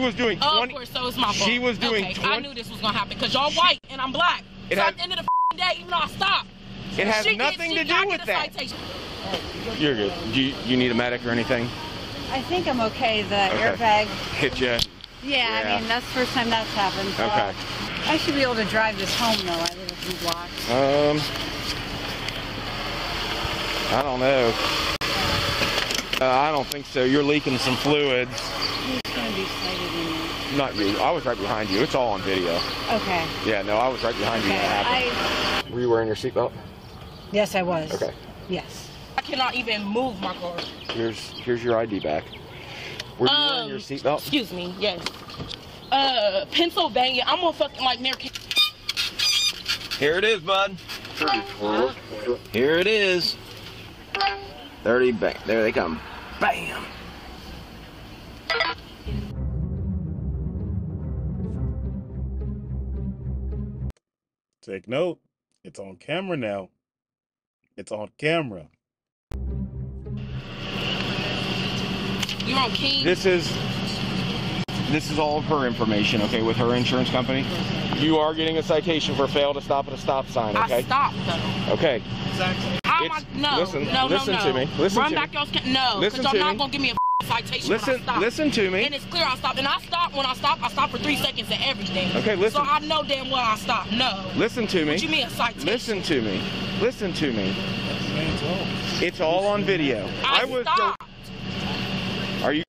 was doing Oh, 20. of course, so it's my fault. She was doing Okay, 20 I knew this was gonna happen because y'all white and I'm black. It so has- at the end of the f***ing day, even though I stopped, It has she nothing gets, to do with that. Citation. You're good. Do you, you need a medic or anything? I think I'm okay. The Okay. airbag. Hit you. Yeah, Yeah. I mean that's the first time that's happened. so Okay. I should be able to drive this home though. I live a few blocks. Um, I don't know. Uh, I don't think so. You're leaking some fluids. Who's gonna be cited in there? Not you. I was right behind you. It's all on video. Okay. Yeah, no, I was right behind you when Okay. it happened. I Were you wearing your seatbelt? yes, I was. Okay. Yes. I cannot even move my car. Here's here's your ID back. Were you wearing Um, your seatbelt? Excuse me. Yes. Uh, Pennsylvania. I'm gonna fucking like near. Here it is, bud. Here it is. 30 bang. There they come. Bam. Take note. It's on camera now. It's on camera. You're on King. This is this is all of her information, okay, with her insurance company. You are getting a citation for fail to stop at a stop sign, I okay? stopped though. Okay. How am I? It's- No, listen, no, no, listen no. to me, listen Run to back me. your sca- no, because to y'all not gonna give me a citation when I Listen, stop. listen to me. And it's clear I stopped, and I stopped when I stopped. I stopped for three seconds and everything. Okay, listen. So I know damn well I stopped. No. Listen to me. What you mean a citation? Listen to me. Listen to me. It's all on video. I, was stopped. Are you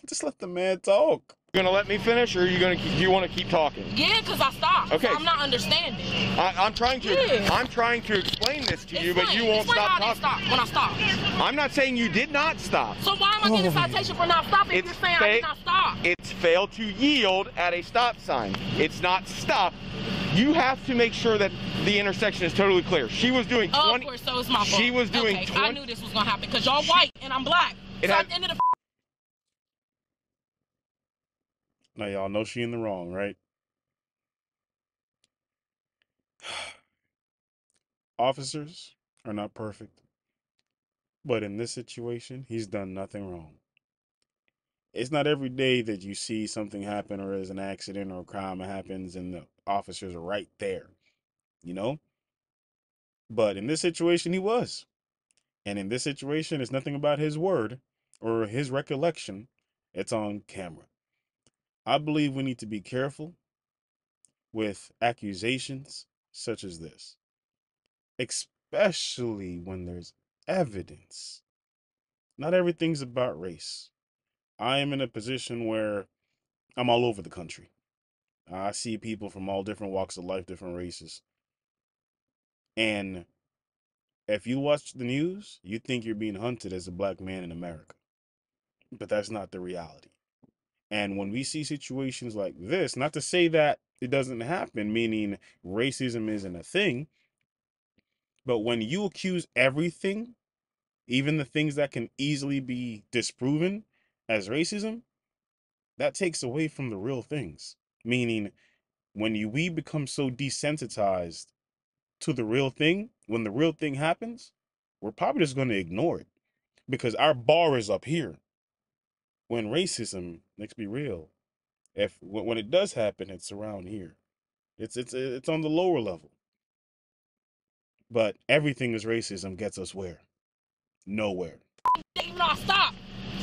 Just let the man talk. You gonna let me finish, or are you gonna? keep- Do you want to keep talking? Yeah, because I stopped. Okay. So I'm not understanding. I, I'm trying to. Yeah. I'm trying to explain this to you, but you won't stop I talking. stop when I stopped. I'm not saying you did not stop. So why am I getting oh. a citation for not stopping if you're saying I did not stop? It's failed to yield at a stop sign. It's not stop. You have to make sure that the intersection is totally clear. She was doing Oh, 20. of course, so it's my fault. She was doing Okay, I knew this was gonna happen because y'all white and I'm black. It so has- at the end of the Now y'all know she in the wrong, right? Officers are not perfect. But in this situation, he's done nothing wrong. It's not every day that you see something happen or there's an accident or a crime happens and the officers are right there. You know? But in this situation, he was. And in this situation, it's nothing about his word or his recollection. It's on camera. I believe we need to be careful with accusations such as this, especially when there's evidence. Not everything's about race. I am in a position where I'm all over the country. I see people from all different walks of life, different races. And if you watch the news, you think you're being hunted as a black man in America. But that's not the reality. And when we see situations like this, not to say that it doesn't happen, meaning racism isn't a thing, but when you accuse everything, even the things that can easily be disproven as racism, that takes away from the real things. Meaning, when you, we become so desensitized to the real thing, when the real thing happens, we're probably just going to ignore it because our bar is up here when racism let's be real if when when it does happen it's around here it's it's uh, it's on the lower level but everything is racism gets us where nowhere even though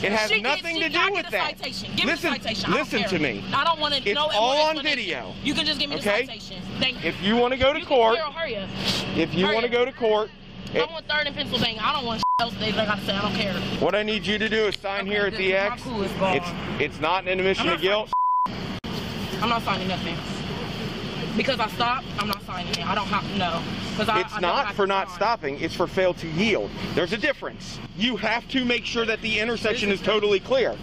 It has She nothing she- to do with that. Give Listen- me a citation. Listen to me. I don't want to It's know all on video. You can just give me Okay? the citation. Thank you. If you want to go to You court, hurry up. if you want to go to court, I'm on third in Pennsylvania. I don't want else they got to say. I don't care. what I need you to do is sign Okay, here at the X. cool. It's it's not an admission of guilt. I'm not signing nothing. Because I stopped, I'm not signing it. I don't have to know. I, It's I don't for not sign. stopping, it's for fail to yield. There's a difference. You have to make sure that the intersection is totally clear.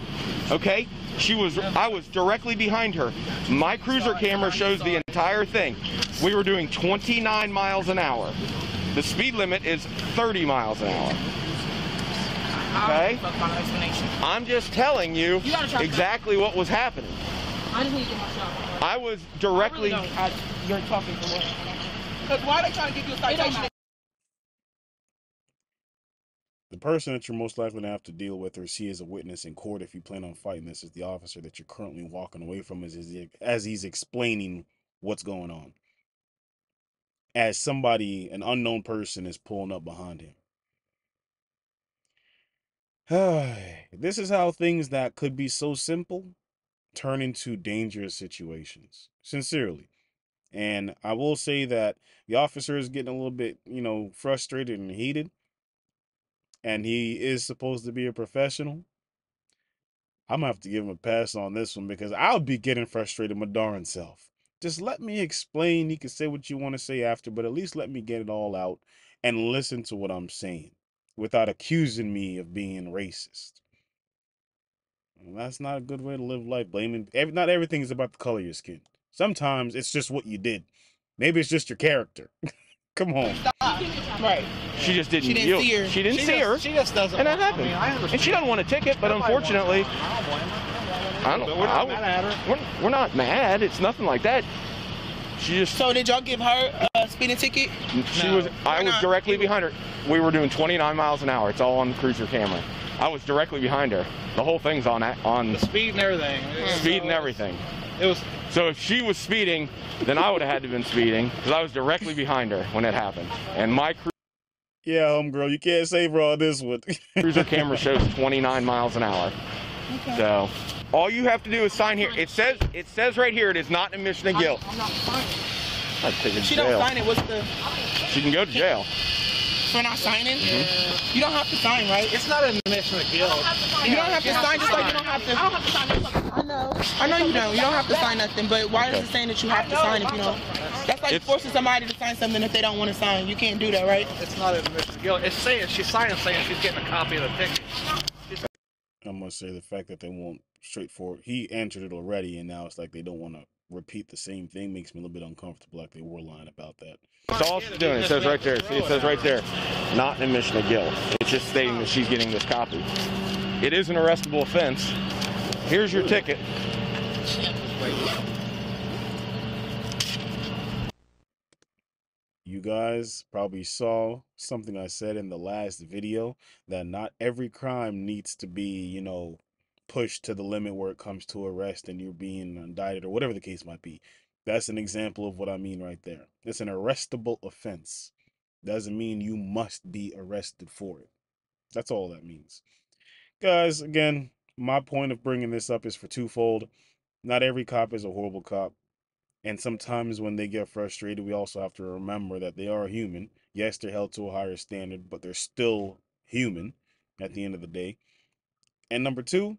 Okay? She was I was directly behind her. My cruiser camera shows the entire thing. We were doing 29 miles an hour. The speed limit is 30 miles an hour. I don't Okay. give a fuck about no explanation. I'm just telling you You gotta try to- exactly what was happening. I just need to get my shot. I was I really directly don't. I, you're talking for what? Because why are they trying to give you a citation? The person that you're most likely to have to deal with or see as a witness in court if you plan on fighting this is the officer that you're currently walking away from as, as, as he's explaining what's going on. As somebody, an unknown person, is pulling up behind him. this is how things that could be so simple turn into dangerous situations. Sincerely. And I will say that the officer is getting a little bit, you know, frustrated and heated. And he is supposed to be a professional. I'm gonna have to give him a pass on this one because I'll be getting frustrated my darn self. Just let me explain. You can say what you want to say after, but at least let me get it all out and listen to what I'm saying without accusing me of being racist. And that's not a good way to live life. Blaming every, not everything is about the color of your skin. Sometimes it's just what you did. Maybe it's just your character. Come on. Right. She just didn't, She didn't yield. see her. She didn't She see just, her. She just doesn't. and that happened. I mean, I understand. and she doesn't want a ticket, but Nobody wants unfortunately, it. I don't blame her. I don't. But we're not I, mad at her. We're, we're not mad. It's nothing like that. She just. So did y'all give her a speeding ticket? She No. was. I Why was not? directly behind her. We were doing 29 miles an hour. It's all on the cruiser camera. I was directly behind her. The whole thing's on that on The speed and everything. speed and everything. It was. So if she was speeding, then I would have had to have been speeding because I was directly behind her when it happened. And my Yeah, homegirl, you can't save her on this one. cruiser camera shows 29 miles an hour. So all you have to do is sign here. It says it says right here it is not an admission of guilt. I'm not signing. I'd take her to She don't sign it. What's the? She can go to jail. For not signing? Mm-hmm. You don't have to sign, right? It's not an admission of guilt. You don't have to sign, just like you don't have to. I don't have to sign. I know. I know you don't. You don't have to sign nothing. But why is it saying that you have to sign if you don't? That's like It's- forcing somebody to sign something if they don't want to sign. You can't do that, right? It's not an admission of guilt. It's saying she's signing saying she's getting a copy of the ticket. I must say the fact that they won't straightforward. He answered it already, and now it's like they don't want to repeat the same thing. Makes me a little bit uncomfortable. Like they were lying about that. That's all she's doing. It says right there. See, it says right there, not an admission of guilt. It's just stating that she's getting this copy. It is an arrestable offense. Here's your ticket. Guys probably saw something I said in the last video that not every crime needs to be, you know, pushed to the limit where it comes to arrest and you're being indicted or whatever the case might be. That's an example of what I mean right there. It's an arrestable offense. Doesn't mean you must be arrested for it. That's all that means. Guys, again, my point of bringing this up is for twofold. Not every cop is a horrible cop. And sometimes when they get frustrated, we also have to remember that they are human. Yes, they're held to a higher standard, but they're still human at the end of the day. And number two,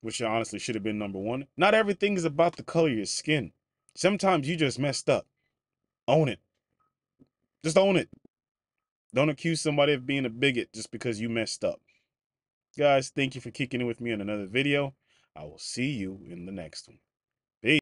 which honestly should have been number one, not everything is about the color of your skin. Sometimes you just messed up. Own it. Just own it. Don't accuse somebody of being a bigot just because you messed up. Guys, thank you for kicking it with me on another video. I will see you in the next one.